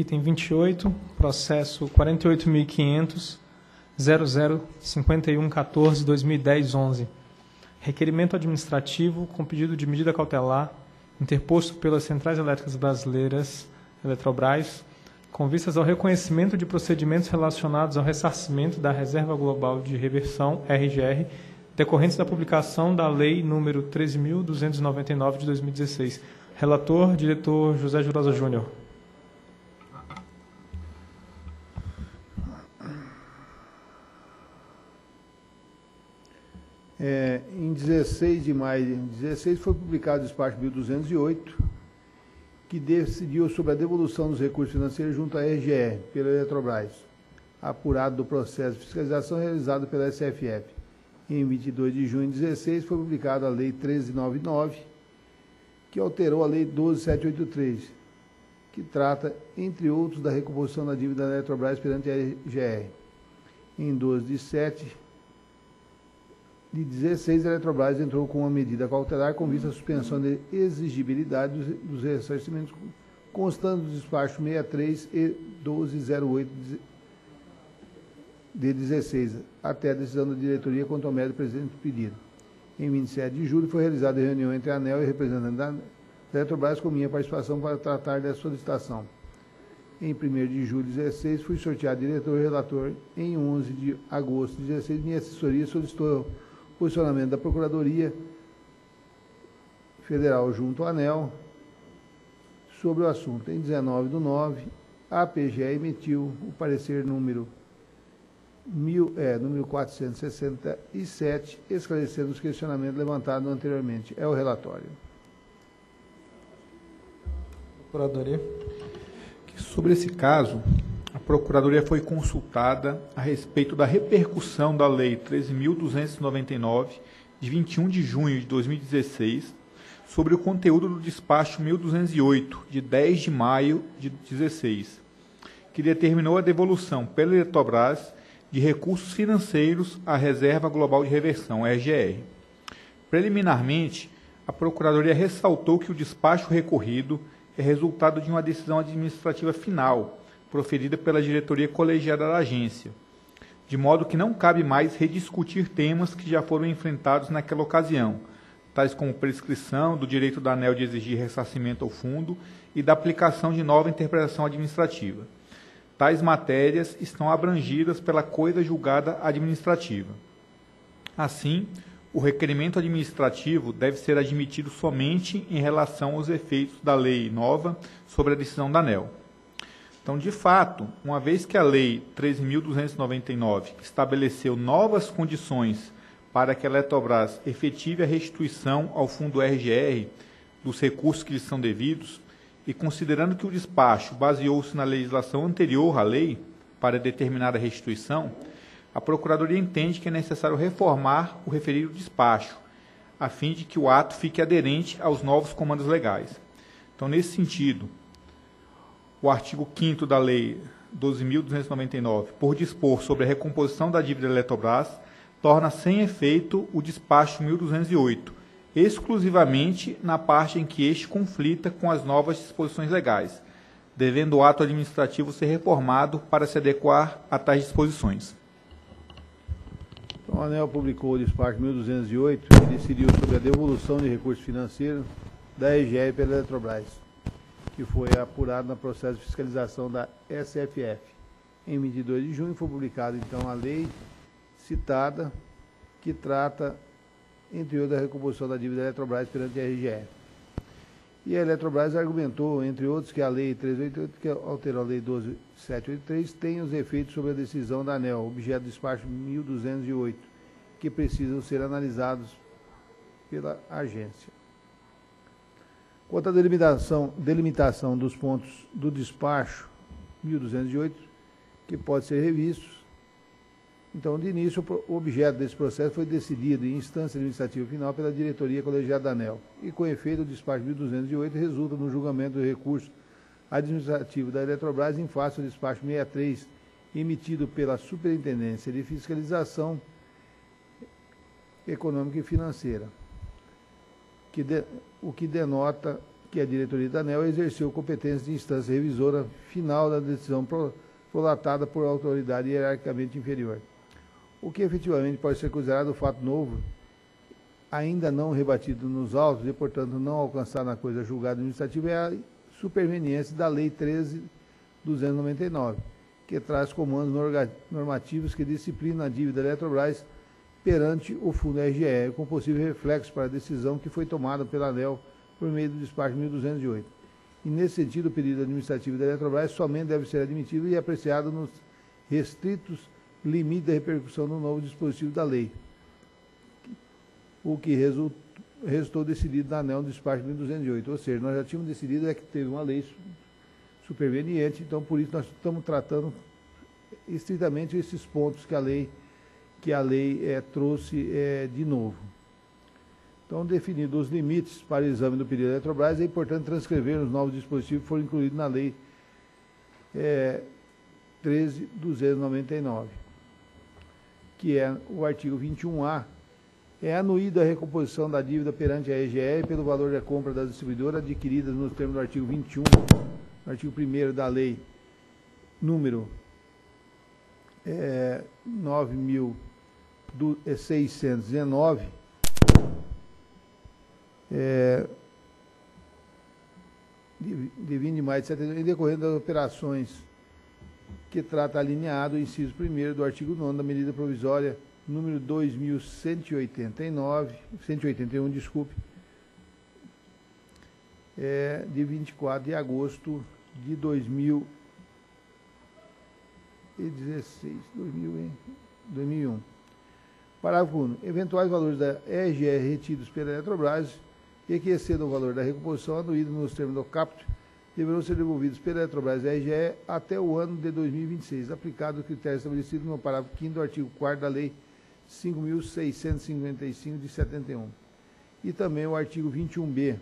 Item 28, processo 48.500, 005114, 2010, 11. Requerimento administrativo com pedido de medida cautelar interposto pelas Centrais Elétricas Brasileiras, Eletrobras, com vistas ao reconhecimento de procedimentos relacionados ao ressarcimento da Reserva Global de Reversão, RGR, decorrentes da publicação da Lei número 13.299 de 2016. Relator, diretor José Jurosa Júnior. É, em 16 de maio de 2016 foi publicado o despacho 1208, que decidiu sobre a devolução dos recursos financeiros junto à RGR, pela Eletrobras, apurado do processo de fiscalização realizado pela SFF. Em 22 de junho de 2016 foi publicada a Lei 1399, que alterou a Lei 12783, que trata, entre outros, da recomposição da dívida da Eletrobras perante a RGR. Em 12 de 7 de 16, a Eletrobras entrou com uma medida cautelar com vista à suspensão de exigibilidade dos, dos ressarcimentos constando do despacho 63 e 1208 de 16, até a decisão da diretoria quanto ao mérito presente do pedido. Em 27 de julho foi realizada reunião entre a ANEL e representantes da Eletrobras com minha participação para tratar da solicitação. Em 1 de julho de 16, fui sorteado diretor relator. Em 11 de agosto de 16, minha assessoria solicitou posicionamento da Procuradoria Federal junto ao ANEL sobre o assunto. Em 19 do 9, a PGE emitiu o parecer número, mil, é, número 467, esclarecendo os questionamentos levantados anteriormente. É o relatório. Procuradoria. Sobre esse caso, a Procuradoria foi consultada a respeito da repercussão da Lei 13.299, de 21 de junho de 2016, sobre o conteúdo do despacho 1208, de 10 de maio de 2016, que determinou a devolução pela Eletrobras de recursos financeiros à Reserva Global de Reversão, RGR. Preliminarmente, a Procuradoria ressaltou que o despacho recorrido é resultado de uma decisão administrativa final, proferida pela diretoria colegiada da agência, de modo que não cabe mais rediscutir temas que já foram enfrentados naquela ocasião, tais como prescrição do direito da ANEL de exigir ressarcimento ao fundo e da aplicação de nova interpretação administrativa. Tais matérias estão abrangidas pela coisa julgada administrativa. Assim, o requerimento administrativo deve ser admitido somente em relação aos efeitos da lei nova sobre a decisão da ANEL. Então, de fato, uma vez que a Lei 13.299 estabeleceu novas condições para que a Eletrobras efetive a restituição ao fundo RGR dos recursos que lhes são devidos, e considerando que o despacho baseou-se na legislação anterior à lei para determinar a restituição, a Procuradoria entende que é necessário reformar o referido despacho, a fim de que o ato fique aderente aos novos comandos legais. Então, nesse sentido, o artigo 5 da Lei 12.299, por dispor sobre a recomposição da dívida da Eletrobras, torna sem efeito o despacho 1208, exclusivamente na parte em que este conflita com as novas disposições legais, devendo o ato administrativo ser reformado para se adequar a tais disposições. Então, a ANEL publicou o despacho 1208 e decidiu sobre a devolução de recursos financeiros da EGE pela Eletrobras que foi apurado no processo de fiscalização da SFF. Em 22 de junho foi publicada, então, a lei citada, que trata, entre outros, da recomposição da dívida da Eletrobras perante a RGE. E a Eletrobras argumentou, entre outros, que a Lei 388, que alterou a Lei 12783, tem os efeitos sobre a decisão da ANEL, objeto do despacho 1208, que precisam ser analisados pela agência. Quanto à delimitação, delimitação dos pontos do despacho 1208, que pode ser revisto, então, de início, o objeto desse processo foi decidido em instância administrativa final pela diretoria colegiada da ANEL, e com efeito o despacho 1208 resulta no julgamento do recurso administrativo da Eletrobras em face ao despacho 63, emitido pela Superintendência de Fiscalização Econômica e Financeira que de, o que denota que a diretoria da ANEL exerceu competência de instância revisora final da decisão prolatada por autoridade hierarquicamente inferior. O que efetivamente pode ser considerado fato novo, ainda não rebatido nos autos e, portanto, não alcançado na coisa julgada administrativa, é a superveniência da Lei 13.299, que traz comandos normativos que disciplinam a dívida Eletrobras perante o Fundo RGE, com possível reflexo para a decisão que foi tomada pela ANEL por meio do despacho 1208. E, nesse sentido, o pedido administrativo da Eletrobras somente deve ser admitido e apreciado nos restritos limites da repercussão do novo dispositivo da lei, o que resultou, resultou decidido na ANEL no despacho 1208. Ou seja, nós já tínhamos decidido é que teve uma lei superveniente, então por isso nós estamos tratando estritamente esses pontos que a lei que a lei é, trouxe é, de novo. Então, definidos os limites para o exame do pedido da Eletrobras, é importante transcrever os novos dispositivos que foram incluídos na Lei é, 13.299, que é o artigo 21A, é anuída a recomposição da dívida perante a EGE pelo valor da compra das distribuidoras adquiridas nos termos do artigo 21, artigo 1 da Lei número é, 9.619, é, de, de 20 de maio de 79, em decorrência das operações que trata alinhado o inciso 1 do artigo 9 da medida provisória número 2189, 181, desculpe, é, de 24 de agosto de 2016, 2000, 2001. Parágrafo 1. Eventuais valores da EGR retidos pela Eletrobras e que excedam o valor da recomposição anuído nos termos do caput deverão ser devolvidos pela Eletrobras EGE até o ano de 2026, aplicado o critério estabelecido no parágrafo 5 do artigo 4 da Lei 5.655 de 71. E também o artigo 21b.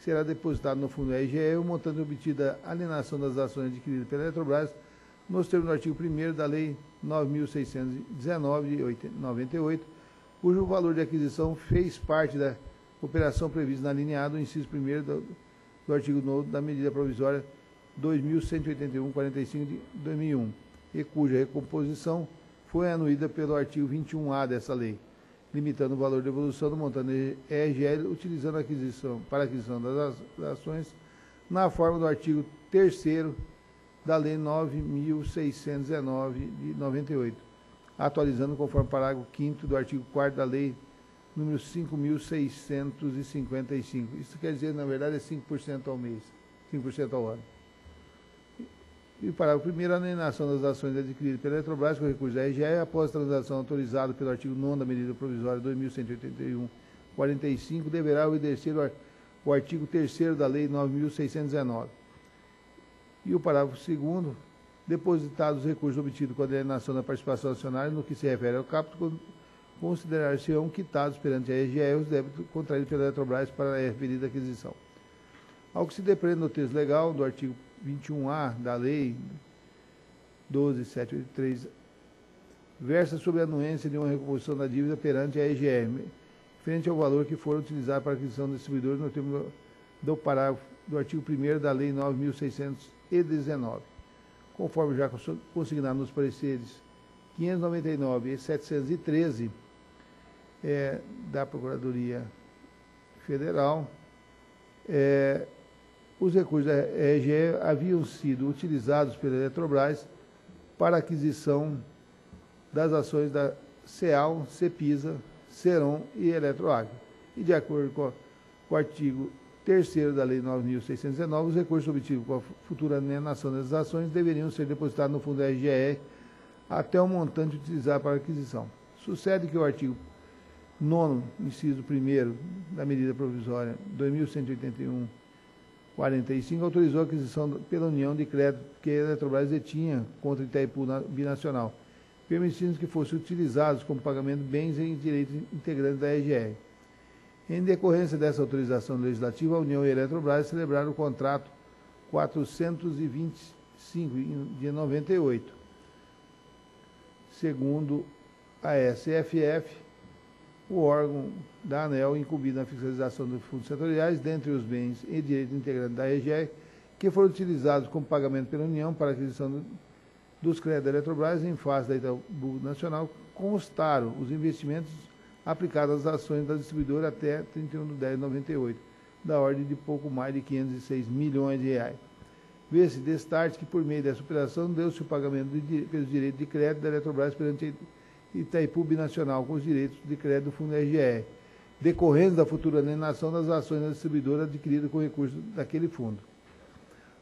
Será depositado no fundo EGE o montante obtido da alienação das ações adquiridas pela Eletrobras nos termos do artigo 1 da Lei 9.619 de 98, cujo valor de aquisição fez parte da operação prevista na linha A do inciso 1 do, do artigo 9 da medida provisória 2181-45 de 2001, e cuja recomposição foi anuída pelo artigo 21A dessa lei, limitando o valor de evolução do montante EGL utilizando a aquisição para a aquisição das ações na forma do artigo 3 da Lei 9.619 de 98, atualizando conforme o parágrafo 5 do artigo 4 da Lei número 5.655. Isso quer dizer, na verdade, é 5% ao mês, 5% ao ano. E o parágrafo 1 a alienação das ações adquiridas pela Eletrobras com recurso da RGE, após a transação autorizada pelo artigo 9 da medida provisória 2181-45, deverá obedecer o artigo 3 da Lei 9.619. E o parágrafo 2 depositados os recursos obtidos com a alienação da participação acionária no que se refere ao capto, considerar-se-ão quitados perante a EGE os débitos contraídos pela Eletrobras para a referida aquisição. Ao que se depreende no texto legal do artigo 21A da Lei 12.783, versa sobre a anuência de uma recomposição da dívida perante a EGM, frente ao valor que for utilizado para aquisição de distribuidores no termo do, parágrafo do artigo 1 da Lei 9.619, conforme já consignado nos pareceres 599 e 713 é, da Procuradoria Federal, é, os recursos da EGE haviam sido utilizados pela Eletrobras para aquisição das ações da CEAL, CEPISA, CERON e Eletroagro. E de acordo com, com o artigo 3 da Lei 9.619, os recursos obtidos com a futura alienação dessas ações deveriam ser depositados no fundo da EGE até o montante utilizado para aquisição. Sucede que o artigo 9, inciso 1 da medida provisória 2181 45 autorizou a aquisição pela União de crédito que a Eletrobras detinha contra Itaipu Binacional, permitindo que fossem utilizados como pagamento bens e direitos integrantes da EGR. Em decorrência dessa autorização legislativa, a União e a Eletrobras celebraram o contrato 425 de 98. Segundo a SFF, o órgão da ANEL incumbido na fiscalização dos fundos setoriais, dentre os bens e direitos integrantes da EGE, que foram utilizados como pagamento pela União para aquisição do, dos créditos da Eletrobras em face da Itaú Nacional, constaram os investimentos aplicados às ações da distribuidora até 31 de 10 de 98, da ordem de pouco mais de 506 milhões de reais. Vê-se destarte que, por meio dessa operação, deu-se o pagamento de, pelos direitos de crédito da Eletrobras perante Itaipu Binacional com os direitos de crédito do Fundo RGE, decorrendo da futura alienação das ações da distribuidora adquiridas com recursos daquele fundo.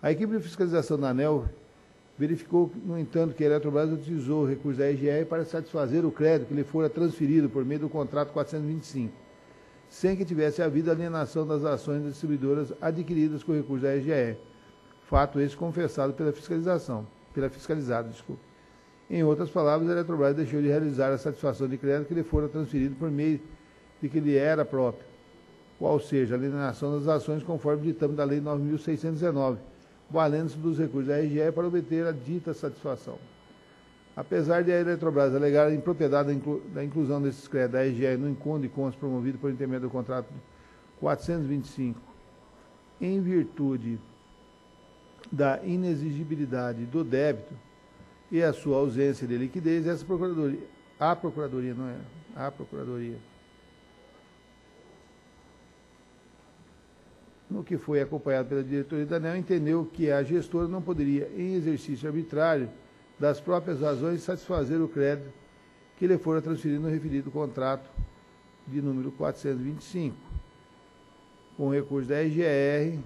A equipe de fiscalização da ANEL verificou, no entanto, que a Eletrobras utilizou o recurso da RGE para satisfazer o crédito que lhe fora transferido por meio do contrato 425, sem que tivesse havido alienação das ações distribuidoras adquiridas com recurso da RGE fato esse confessado pela fiscalização, pela fiscalizada, desculpe. Em outras palavras, a Eletrobras deixou de realizar a satisfação de crédito que lhe fora transferido por meio de que lhe era próprio, qual seja, a alienação das ações conforme ditame da Lei 9.619, valendo-se dos recursos. Da RGE para obter a dita satisfação. Apesar de a Eletrobras alegar a impropriedade da inclusão desses créditos da RGE no encontro de contas promovido por intermédio do contrato 425, em virtude da inexigibilidade do débito e a sua ausência de liquidez, essa procuradoria, a procuradoria não é, a procuradoria, no que foi acompanhado pela diretoria da ANEL, entendeu que a gestora não poderia, em exercício arbitrário das próprias razões, satisfazer o crédito que lhe fora transferido no referido contrato de número 425, com recurso da EGR,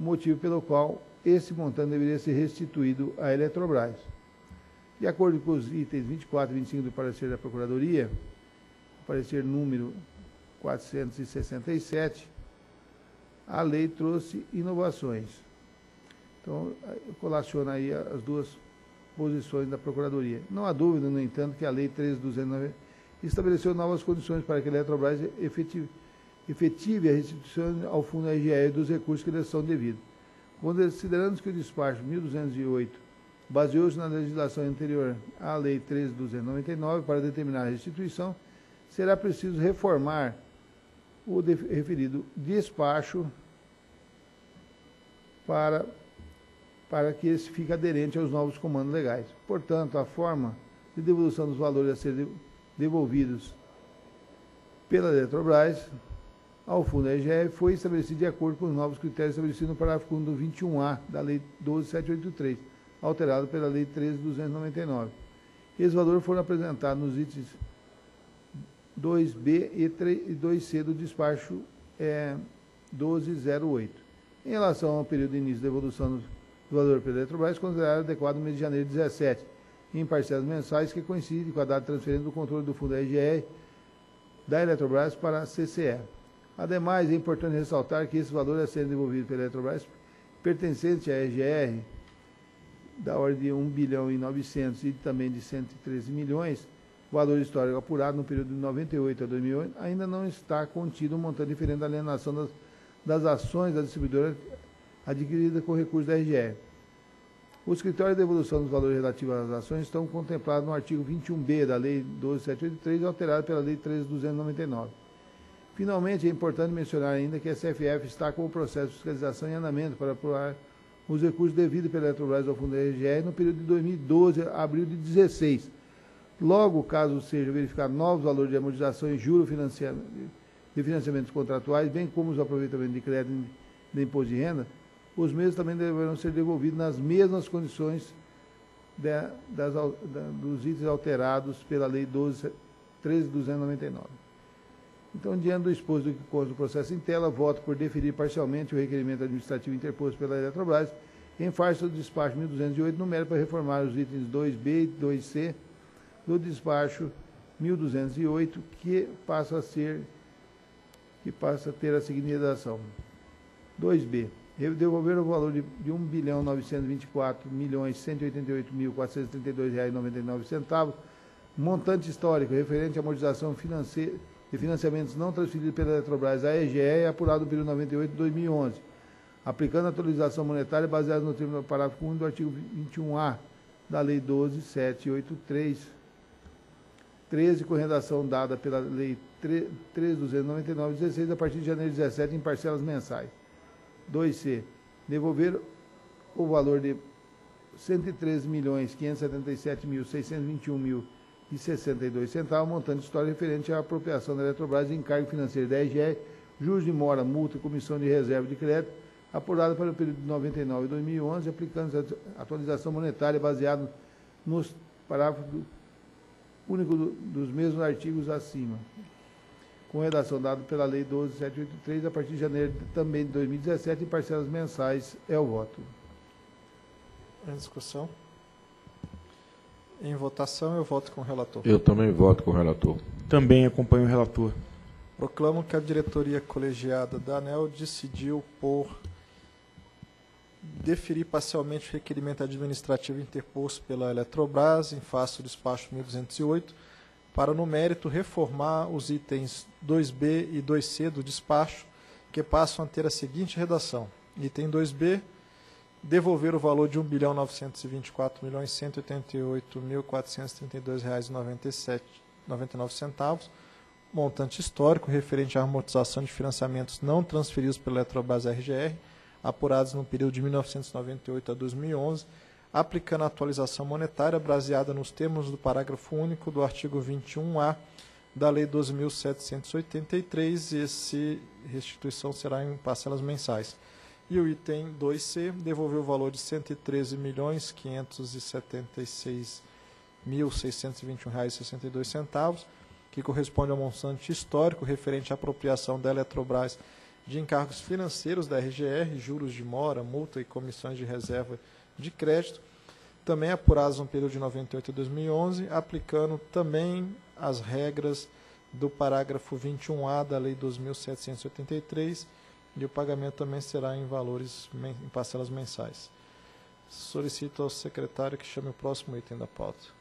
motivo pelo qual esse montante deveria ser restituído à Eletrobras. De acordo com os itens 24 e 25 do parecer da Procuradoria, parecer número 467, a lei trouxe inovações. Então, eu colaciono aí as duas posições da Procuradoria. Não há dúvida, no entanto, que a Lei 13.209 estabeleceu novas condições para que a Eletrobras efetive, efetive a restituição ao Fundo RGE dos recursos que lhe são devidos. Considerando que o despacho 1208 baseou-se na legislação anterior à Lei 13.299 para determinar a restituição, será preciso reformar o referido despacho para, para que esse fique aderente aos novos comandos legais. Portanto, a forma de devolução dos valores a ser devolvidos pela Eletrobras ao fundo EGF foi estabelecido de acordo com os novos critérios estabelecidos no parágrafo 1 do 21A da Lei 12783, alterado pela Lei 13299. Esses valores foram apresentados nos itens 2B e 2C do despacho é, 1208. Em relação ao período de início da evolução do valor pela Eletrobras, considerado adequado no mês de janeiro de 17, em parcelas mensais que coincidem com a data transferência do controle do fundo EGR da Eletrobras para a CCE. Ademais, é importante ressaltar que esse valor a ser devolvido pela Eletrobras, pertencente à EGR, da ordem de 1 bilhão e 900 e também de 113 milhões, valor histórico apurado no período de 98 a 2008, ainda não está contido um montante diferente da alienação das, das ações da distribuidora adquirida com recursos da RGE. Os critérios de devolução dos valores relativos às ações estão contemplados no artigo 21b da Lei 12783, alterado pela Lei 13299. Finalmente, é importante mencionar ainda que a CFF está com o processo de fiscalização em andamento para aprovar os recursos devidos pela Eletrobras ao Fundo da RGE no período de 2012 a abril de 2016. Logo, caso seja verificado novos valores de amortização e juros de financiamentos contratuais, bem como os aproveitamentos de crédito de imposto de renda, os mesmos também deverão ser devolvidos nas mesmas condições das, da, dos itens alterados pela Lei 12, 13.299. Então, diante do exposto que consta do processo em tela, voto por deferir parcialmente o requerimento administrativo interposto pela Eletrobras em face do despacho 1208, número para reformar os itens 2B e 2C do despacho 1208, que passa a ser que passa a ter a seguinte redação. 2B. Devolver o valor de, de 1 bilhão 924 milhões 188 mil 432 reais 99 centavos, montante histórico referente à amortização financeira de financiamentos não transferidos pela Eletrobras à EGE é apurado no período 98 de 2011, aplicando a atualização monetária baseada no termo do parágrafo 1 do artigo 21A da Lei 12783. 13, com redação dada pela Lei 3.299/16, a partir de janeiro de 17, em parcelas mensais. 2C. Devolver o valor de R$ 113.577.621.062 centavos, montante histórico referente à apropriação da Eletrobras em encargo financeiro da EGE, juros de mora, multa comissão de reserva de crédito, apurada para o período de 99 e 2011, aplicando atualização monetária baseada nos parágrafos único do, dos mesmos artigos acima, com redação dada pela Lei 12783, a partir de janeiro também de 2017, em parcelas mensais. É o voto. Em discussão. Em votação, eu voto com o relator. Eu também voto com o relator. Também acompanho o relator. Proclamo que a diretoria colegiada da ANEL decidiu por deferir parcialmente o requerimento administrativo interposto pela Eletrobras em face do despacho 1208 para, no mérito, reformar os itens 2B e 2C do despacho, que passam a ter a seguinte redação. Item 2B, devolver o valor de R$ 1.924.188.432,99 montante histórico referente à amortização de financiamentos não transferidos pela Eletrobras RGR, apurados no período de 1998 a 2011, aplicando a atualização monetária baseada nos termos do parágrafo único do artigo 21A da Lei 12.783, e essa restituição será em parcelas mensais. E o item 2C devolveu o valor de R$ 113.576.621,62, que corresponde ao montante histórico referente à apropriação da Eletrobras de encargos financeiros da RGR, juros de mora, multa e comissões de reserva de crédito, também apurados no período de 98 a 2011, aplicando também as regras do parágrafo 21A da Lei 2.783, e o pagamento também será em valores em parcelas mensais. Solicito ao secretário que chame o próximo item da pauta.